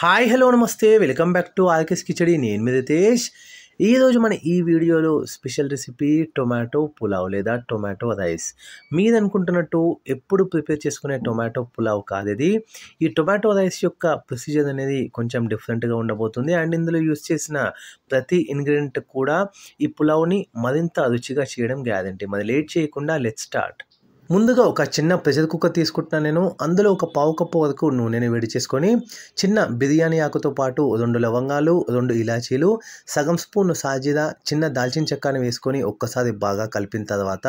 Hi hello నమస్తే. Welcome back to RK's khichdi. నేను మీ రితేష్. ఈరోజు మన ఈ వీడియోలో స్పెషల్ రెసిపీ టొమాటో పులావ్ లేదా టొమాటో రైస్. మీరు అనుకుంటున్నట్టు ఎప్పుడు ప్రిపేర్ చేసుకునే టొమాటో పులావ్ కాదు ఇది. ఈ టొమాటో రైస్ యొక్క ప్రొసీజర్ అనేది కొంచెం డిఫరెంట్గా ఉండబోతుంది. అండ్ ఇందులో యూస్ చేసిన ప్రతి ఇంగ్రీడియంట్ కూడా ఈ పులావ్ని మరింత రుచిగా చేయడం గ్యారంటీ. మరి లేట్ చేయకుండా లెట్ స్టార్ట్ ముందుగా ఒక చిన్న ప్రెషర్ కుక్కర్ తీసుకుంటున్నాను నేను. అందులో ఒక పావు కప్పు వరకు నూనెని వేడి చేసుకొని చిన్న బిర్యానీ ఆకుతో పాటు రెండు లవంగాలు రెండు ఇలాచీలు సగం స్పూన్ సాజీరా చిన్న దాల్చిన చెక్కని వేసుకొని ఒక్కసారి బాగా కలిపిన తర్వాత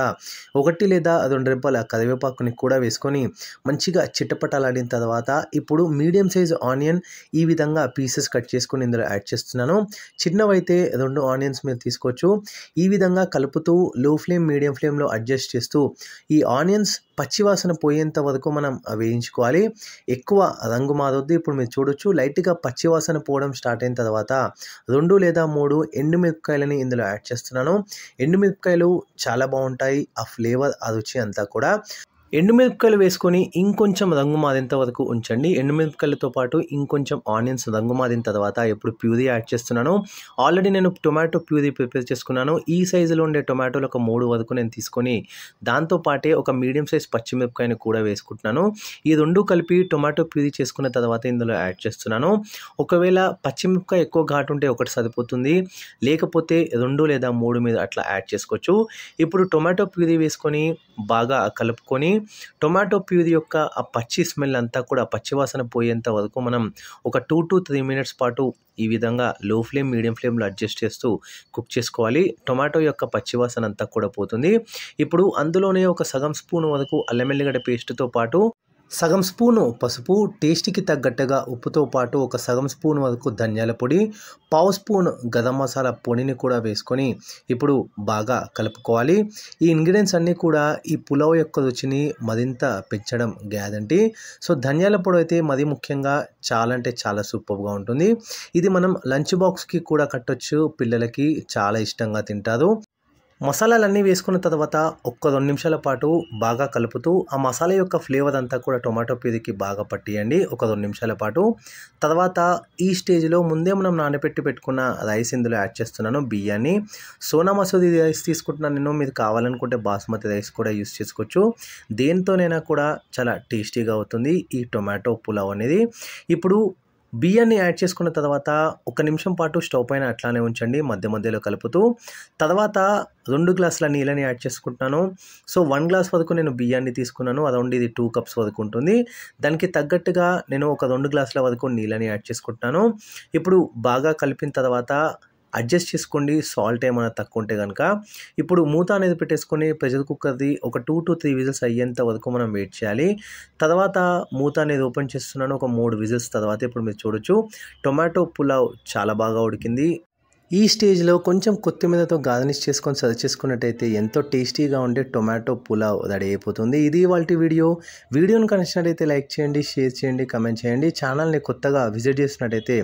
ఒకటి లేదా రెండు రెబ్బల కరివేపాకుని కూడా వేసుకొని మంచిగా చిట్టపటలాడిన తర్వాత ఇప్పుడు మీడియం సైజ్ ఆనియన్ ఈ విధంగా పీసెస్ కట్ చేసుకొని ఇందులో యాడ్ చేస్తున్నాను. చిన్నవైతే రెండు ఆనియన్స్ మీరు తీసుకోవచ్చు. ఈ విధంగా కలుపుతూ లో ఫ్లేమ్ మీడియం ఫ్లేమ్లో అడ్జస్ట్ చేస్తూ ఈ ఆనియన్స్ పచ్చివాసన పోయేంత వరకు మనం వేయించుకోవాలి. ఎక్కువ రంగు మారొద్దు. ఇప్పుడు మీరు చూడొచ్చు లైట్గా పచ్చివాసన పోవడం స్టార్ట్ అయిన తర్వాత రెండు లేదా మూడు ఎండుమిరపకాయలని ఇందులో యాడ్ చేస్తున్నాను. ఎండుమిరపకాయలు చాలా బాగుంటాయి. ఆ ఫ్లేవర్ ఆ రుచి అంతా కూడా ఎండుమిరపకాయలు వేసుకొని ఇంకొంచెం రంగు మారేంత వరకు ఉంచండి. ఎండుమిరపకాయలతో పాటు ఇంకొంచెం ఆనియన్స్ రంగు మారిన తర్వాత ఇప్పుడు ప్యూరీ యాడ్ చేస్తున్నాను. ఆల్రెడీ నేను టొమాటో ప్యూరీ ప్రిపేర్ చేసుకున్నాను. ఈ సైజులో ఉండే టొమాటోలు ఒక మూడు వరకు నేను తీసుకొని దాంతో పాటే ఒక మీడియం సైజ్ పచ్చిమిరపకాయని కూడా వేసుకుంటున్నాను. ఈ రెండు కలిపి టొమాటో ప్యూరీ చేసుకున్న తర్వాత ఇందులో యాడ్ చేస్తున్నాను. ఒకవేళ పచ్చిమిరపకాయ ఎక్కువ ఘాటు ఉంటే ఒకటి సరిపోతుంది. లేకపోతే రెండు లేదా మూడు మీద అట్లా యాడ్ చేసుకోవచ్చు. ఇప్పుడు టొమాటో ప్యూరీ వేసుకొని బాగా కలుపుకొని టొమాటో ప్యూరి యొక్క ఆ పచ్చి స్మెల్ అంతా కూడా పచ్చివాసన పోయేంత వరకు మనం ఒక టూ టు త్రీ మినిట్స్ పాటు ఈ విధంగా లో ఫ్లేమ్ మీడియం ఫ్లేమ్లో అడ్జస్ట్ చేస్తూ కుక్ చేసుకోవాలి. టొమాటో యొక్క పచ్చివాసన అంతా కూడా పోతుంది. ఇప్పుడు అందులోనే ఒక సగం స్పూన్ వరకు అల్లం ఎల్లిగడ్డ పేస్ట్తో పాటు సగం స్పూను పసుపు టేస్ట్కి తగ్గట్టుగా ఉప్పుతో పాటు ఒక సగం స్పూన్ వరకు ధనియాల పొడి పావు స్పూన్ గరం మసాలా పొడిని కూడా వేసుకొని ఇప్పుడు బాగా కలుపుకోవాలి. ఈ ఇంగ్రీడియంట్స్ అన్నీ కూడా ఈ పులావ్ యొక్క రుచిని మరింత పెంచడం గ్యారంటీ. సో ధనియాల పొడి అయితే మరీ ముఖ్యంగా చాలా అంటే చాలా సూపర్గా ఉంటుంది. ఇది మనం లంచ్ బాక్స్కి కూడా కట్టొచ్చు. పిల్లలకి చాలా ఇష్టంగా తింటారు. మసాలాలన్నీ వేసుకున్న తర్వాత ఒక్క రెండు నిమిషాల పాటు బాగా కలుపుతూ ఆ మసాలా యొక్క ఫ్లేవర్ అంతా కూడా టొమాటో ప్యూరీకి బాగా పట్టియండి. ఒక రెండు నిమిషాల పాటు. తర్వాత ఈ స్టేజ్లో ముందే మనం నానబెట్టి పెట్టుకున్న రైస్ ఇందులో యాడ్ చేస్తున్నాను బియ్యాన్ని. సోనా మసూరి రైస్ తీసుకుంటున్నాను నేను. మీరు కావాలనుకుంటే బాస్మతి రైస్ కూడా యూస్ చేసుకోవచ్చు. దేంతోనైనా కూడా చాలా టేస్టీగా అవుతుంది ఈ టొమాటో పులావ్ అనేది. ఇప్పుడు బియ్యాన్ని యాడ్ చేసుకున్న తర్వాత ఒక నిమిషం పాటు స్టవ్ పైన అట్లానే ఉంచండి మధ్య మధ్యలో కలుపుతూ. తర్వాత రెండు గ్లాసుల నీళ్ళని యాడ్ చేసుకుంటున్నాను. సో వన్ గ్లాస్ వరకు నేను బియ్యాన్ని తీసుకున్నాను. అరౌండ్ ఇది టూ కప్స్ వరకు ఉంటుంది. దానికి తగ్గట్టుగా నేను ఒక రెండు గ్లాసుల వరకు నీళ్ళని యాడ్ చేసుకుంటున్నాను. ఇప్పుడు బాగా కలిపిన తర్వాత అడ్జస్ట్ చేసుకోండి సాల్ట్ ఏమైనా తక్కువ ఉంటే కనుక ఇప్పుడు మూత అనేది పెట్టేసుకొని ప్రెషర్ కుక్కర్ది ఒక టూ టు త్రీ విజిల్స్ అయ్యేంత వరకు మనం వెయిట్ చేయాలి. తర్వాత మూత అనేది ఓపెన్ చేస్తున్నాను ఒక మూడు విజిల్స్ తర్వాత ఇప్పుడు మీరు చూడొచ్చు. టొమాటో పులావ్ చాలా బాగా ఉడికింది. ఈ స్టేజ్లో కొంచెం కొత్తిమీరతో గార్నిష్ చేసుకొని సర్వ్ చేసుకున్నట్టయితే ఎంతో టేస్టీగా ఉండే టొమాటో పులావ్ రెడీ అయిపోతుంది ఇది వాళ్ళ వీడియో. వీడియోని కనిచినట్టయితే లైక్ చేయండి షేర్ చేయండి కమెంట్ చేయండి. ఛానల్ని కొత్తగా విజిట్ చేసినట్టయితే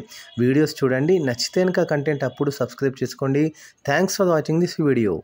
వీడియోస్ చూడండి. నచ్చితే కనుక కంటెంట్ అప్పుడు సబ్స్క్రైబ్ చేసుకోండి. Thanks for watching this video.